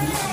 Yeah.